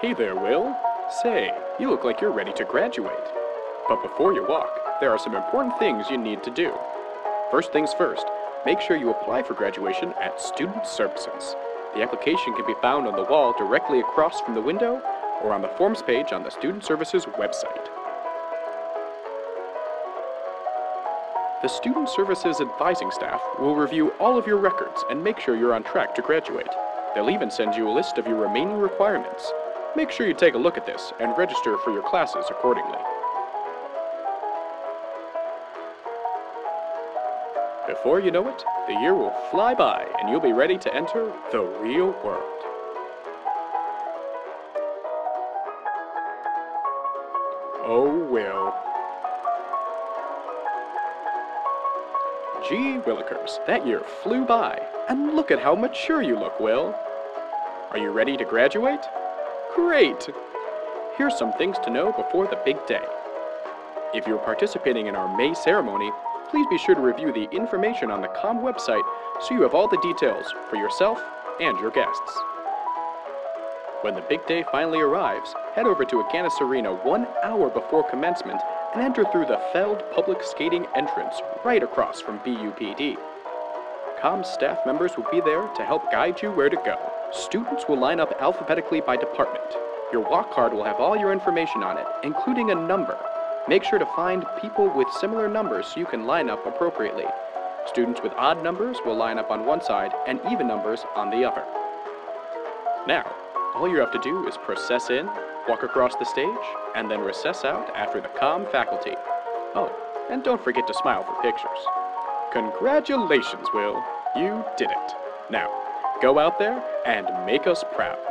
Hey there, Will. Say, you look like you're ready to graduate. But before you walk, there are some important things you need to do. First things first, make sure you apply for graduation at Student Services. The application can be found on the wall directly across from the window or on the forms page on the Student Services website. The Student Services advising staff will review all of your records and make sure you're on track to graduate. They'll even send you a list of your remaining requirements. Make sure you take a look at this and register for your classes accordingly. Before you know it, the year will fly by and you'll be ready to enter the real world. Oh, Will. Gee Willikers, that year flew by, and look at how mature you look, Will. Are you ready to graduate? Great! Here's some things to know before the big day. If you're participating in our May ceremony, please be sure to review the information on the COM website so you have all the details for yourself and your guests. When the big day finally arrives, head over to Agganis Arena one hour before commencement and enter through the Feld Public Skating entrance right across from BUPD. COM staff members will be there to help guide you where to go. Students will line up alphabetically by department. Your walk card will have all your information on it, including a number. Make sure to find people with similar numbers so you can line up appropriately. Students with odd numbers will line up on one side and even numbers on the other. Now, all you have to do is process in, walk across the stage, and then recess out after the COM faculty. Oh, and don't forget to smile for pictures. Congratulations, Will. You did it. Now, go out there and make us proud.